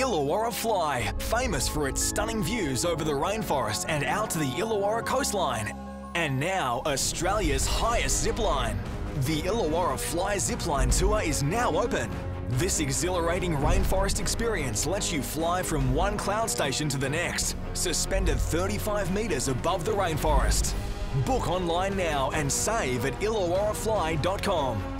Illawarra Fly, famous for its stunning views over the rainforest and out to the Illawarra coastline. And now, Australia's highest zipline. The Illawarra Fly Zipline Tour is now open. This exhilarating rainforest experience lets you fly from one cloud station to the next, suspended 35 metres above the rainforest. Book online now and save at illawarrafly.com.